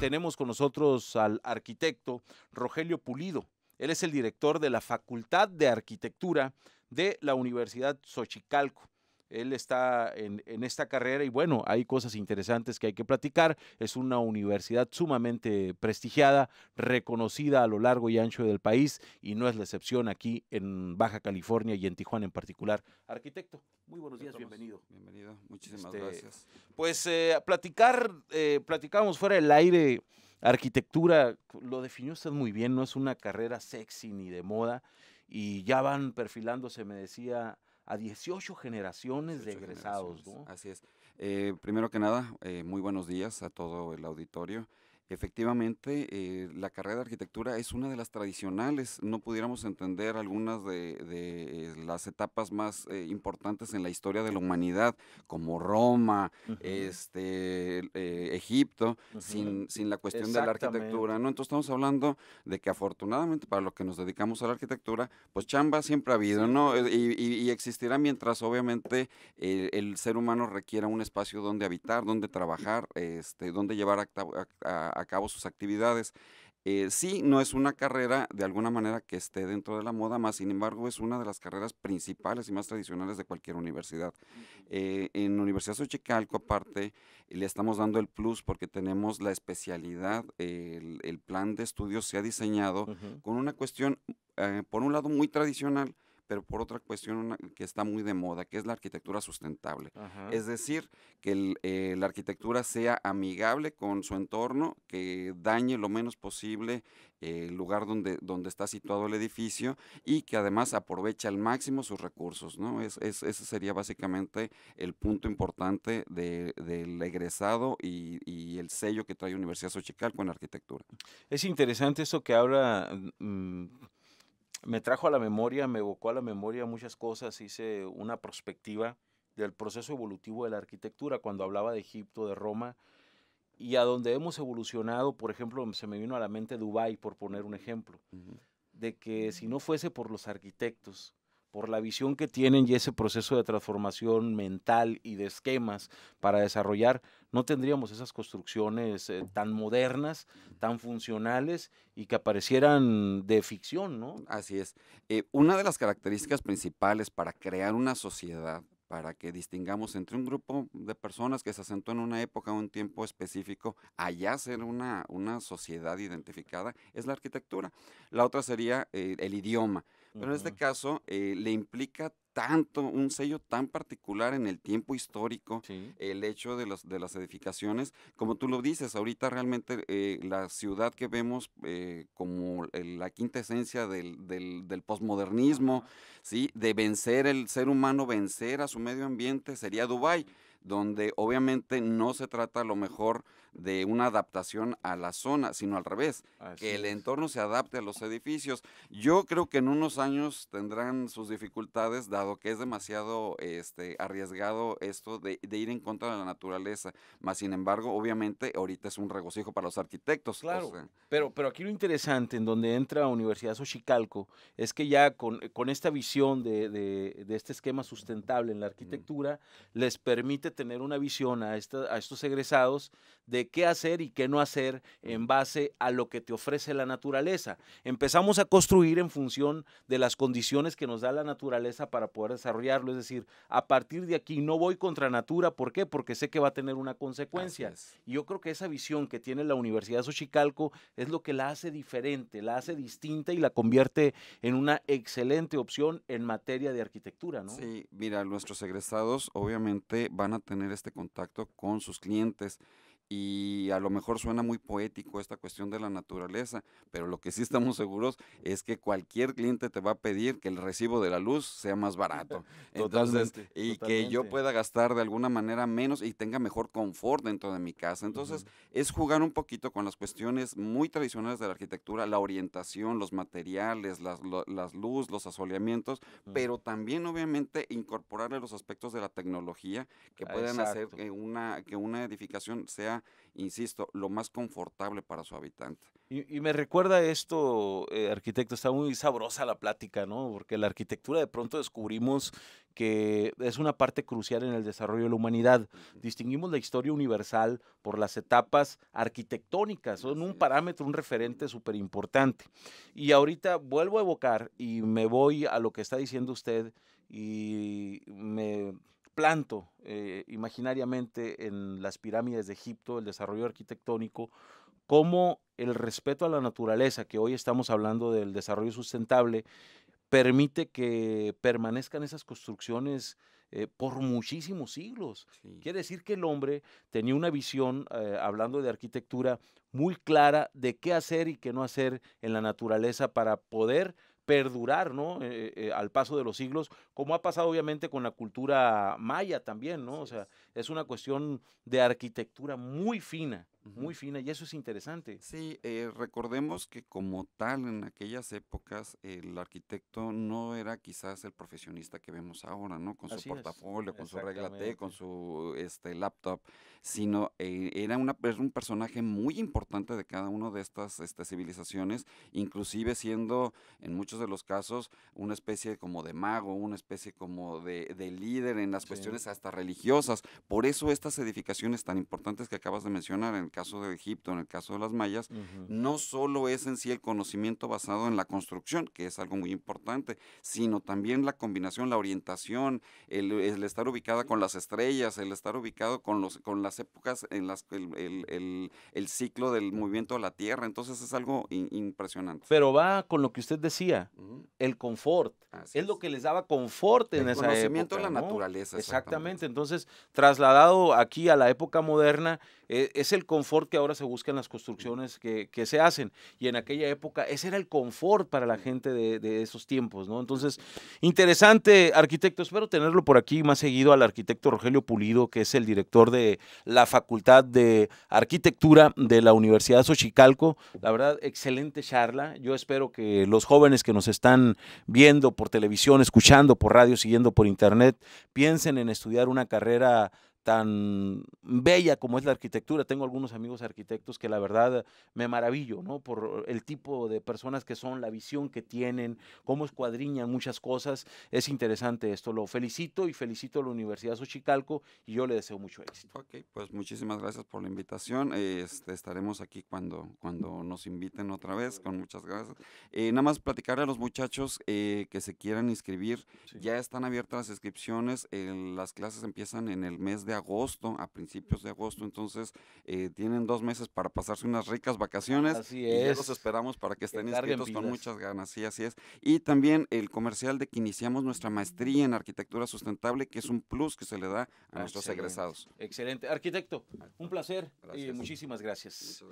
Tenemos con nosotros al arquitecto Rogelio Pulido. Él es el director de la Facultad de Arquitectura de la Universidad Xochicalco. Él está en, en, esta carrera y bueno, hay cosas interesantes que hay que platicar. Es una universidad sumamente prestigiada, reconocida a lo largo y ancho del país y no es la excepción aquí en Baja California y en Tijuana en particular. Arquitecto, muy buenos días, bienvenido. Bienvenido, muchísimas este, gracias. Pues eh, platicar, eh, platicábamos fuera del aire. Arquitectura, lo definió usted muy bien, no es una carrera sexy ni de moda y ya van perfilándose, me decía, a 18 generaciones 18 de egresados. Generaciones. ¿no? Así es. Eh, primero que nada, eh, muy buenos días a todo el auditorio. Efectivamente, eh, la carrera de arquitectura es una de las tradicionales. No pudiéramos entender algunas de, de las etapas más eh, importantes en la historia de la humanidad, como Roma, uh -huh. este, eh, Egipto, uh -huh. sin, sin, la cuestión de la arquitectura. ¿no? Entonces estamos hablando de que afortunadamente para los que nos dedicamos a la arquitectura, pues chamba siempre ha habido, sí. ¿no? Y, y, y, existirá mientras obviamente el ser humano requiera un espacio donde habitar, donde trabajar, este, donde llevar a, a, a a cabo sus actividades. Eh, sí, no es una carrera de alguna manera que esté dentro de la moda, más sin embargo es una de las carreras principales y más tradicionales de cualquier universidad. Eh, en Universidad Xochicalco, aparte, le estamos dando el plus porque tenemos la especialidad, el, el plan de estudios se ha diseñado uh -huh. con una cuestión, eh, por un lado, muy tradicional, pero por otra cuestión que está muy de moda, que es la arquitectura sustentable. Ajá. Es decir, que el, eh, la arquitectura sea amigable con su entorno, que dañe lo menos posible eh, el lugar donde, donde está situado el edificio y que además aproveche al máximo sus recursos. ¿no? Es, es, ese sería básicamente el punto importante de, del egresado y, y, el sello que trae Universidad Xochicalco en arquitectura. Es interesante eso que ahora... Mmm me trajo a la memoria, me evocó a la memoria muchas cosas, hice una perspectiva del proceso evolutivo de la arquitectura cuando hablaba de Egipto, de Roma, y a donde hemos evolucionado, por ejemplo, se me vino a la mente Dubái, por poner un ejemplo, uh -huh. de que si no fuese por los arquitectos, por la visión que tienen y ese proceso de transformación mental y de esquemas para desarrollar, no tendríamos esas construcciones eh, tan modernas, tan funcionales y que aparecieran de ficción, ¿no? Así es. Eh, una de las características principales para crear una sociedad para que distingamos entre un grupo de personas que se asentó en una época o un tiempo específico, allá ser una, una sociedad identificada, es la arquitectura. La otra sería eh, el idioma. Pero uh -huh. en este caso eh, le implica tanto, un sello tan particular en el tiempo histórico, sí. el hecho de, los, de las edificaciones, como tú lo dices, ahorita realmente eh, la ciudad que vemos eh, como la quinta esencia del, del, del posmodernismo, ¿sí? de vencer el ser humano, vencer a su medio ambiente, sería Dubái donde obviamente no se trata a lo mejor de una adaptación a la zona, sino al revés, Así que el entorno se adapte a los edificios. Yo creo que en unos años tendrán sus dificultades, dado que es demasiado este, arriesgado esto de, de, ir en contra de la naturaleza. Más sin embargo, obviamente, ahorita es un regocijo para los arquitectos. Claro, o sea. pero, pero aquí lo interesante en donde entra Universidad Xochicalco es que ya con, con esta visión de, de, de, este esquema sustentable en la arquitectura, mm. les permite tener una visión a, esta, a estos egresados de qué hacer y qué no hacer en base a lo que te ofrece la naturaleza. Empezamos a construir en función de las condiciones que nos da la naturaleza para poder desarrollarlo, es decir, a partir de aquí no voy contra natura, ¿por qué? Porque sé que va a tener una consecuencia. Y yo creo que esa visión que tiene la Universidad Xochicalco es lo que la hace diferente, la hace distinta y la convierte en una excelente opción en materia de arquitectura, ¿no? Sí, mira, nuestros egresados obviamente van a tener este contacto con sus clientes y a lo mejor suena muy poético esta cuestión de la naturaleza, pero lo que sí estamos seguros es que cualquier cliente te va a pedir que el recibo de la luz sea más barato. Entonces, totalmente, y totalmente. que yo pueda gastar de alguna manera menos y tenga mejor confort dentro de mi casa. Entonces, uh -huh. es jugar un poquito con las cuestiones muy tradicionales de la arquitectura, la orientación, los materiales, las, las luz, los asoleamientos, uh -huh. pero también obviamente incorporarle los aspectos de la tecnología que puedan Exacto. hacer que una, que una edificación sea sea, insisto, lo más confortable para su habitante. Y, me recuerda esto, eh, arquitecto, está muy sabrosa la plática, ¿no? Porque la arquitectura de pronto descubrimos que es una parte crucial en el desarrollo de la humanidad. Distinguimos la historia universal por las etapas arquitectónicas, son un parámetro, un referente súper importante. Y ahorita vuelvo a evocar y me voy a lo que está diciendo usted y me planto eh, imaginariamente en las pirámides de Egipto, el desarrollo arquitectónico, como el respeto a la naturaleza, que hoy estamos hablando del desarrollo sustentable, permite que permanezcan esas construcciones eh, por muchísimos siglos. Quiere decir que el hombre tenía una visión, eh, hablando de arquitectura, muy clara de qué hacer y qué no hacer en la naturaleza para poder perdurar, ¿no? Eh, al paso de los siglos, como ha pasado obviamente con la cultura maya también, ¿no? O sea, es una cuestión de arquitectura muy fina muy fina y eso es interesante. Sí, eh, recordemos que como tal en aquellas épocas el arquitecto no era quizás el profesionista que vemos ahora, ¿no? Con su portafolio, con su reglate, con su este laptop, sino eh, era una, un personaje muy importante de cada una de estas este, civilizaciones, inclusive siendo en muchos de los casos una especie como de mago, una especie como de, de líder en las cuestiones hasta religiosas. Por eso estas edificaciones tan importantes que acabas de mencionar en caso de Egipto, en el caso de las mayas, no solo es en sí el conocimiento basado en la construcción, que es algo muy importante, sino también la combinación, la orientación, el, estar ubicada con las estrellas, el estar ubicado con, los, con las épocas en las el, el, el ciclo del movimiento de la Tierra. Entonces es algo impresionante. Pero va con lo que usted decía, el confort. es. lo que les daba confort en esa época. El conocimiento de la naturaleza. Exactamente. Entonces, trasladado aquí a la época moderna, e, es el confort que ahora se busca en las construcciones que, se hacen. Y en aquella época ese era el confort para la gente de, esos tiempos, ¿no? Entonces, interesante, arquitecto. Espero tenerlo por aquí más seguido al arquitecto Rogelio Pulido, que es el director de la Facultad de Arquitectura de la Universidad Xochicalco. La verdad, excelente charla. Yo espero que los jóvenes que nos están viendo por televisión, escuchando por radio, siguiendo por internet, piensen en estudiar una carrera tan bella como es la arquitectura. Tengo algunos amigos arquitectos que la verdad me maravillo, ¿no? Por el tipo de personas que son, la visión que tienen, cómo escuadriñan muchas cosas. Es interesante esto. Lo felicito y felicito a la Universidad Xochicalco y yo le deseo mucho éxito. Ok, pues muchísimas gracias por la invitación. Este, estaremos aquí cuando, cuando nos inviten otra vez, con muchas gracias. Eh, nada más platicar a los muchachos eh, que se quieran inscribir. Ya están abiertas las inscripciones. las clases empiezan en el mes de agosto, a principios de agosto, entonces eh, tienen dos meses para pasarse unas ricas vacaciones. Así es. Y los esperamos para que estén inscritos con muchas ganas, sí, así es. Y también el comercial de que iniciamos nuestra maestría en arquitectura sustentable, que es un plus que se le da a nuestros egresados. Excelente. Arquitecto, un placer y muchísimas gracias.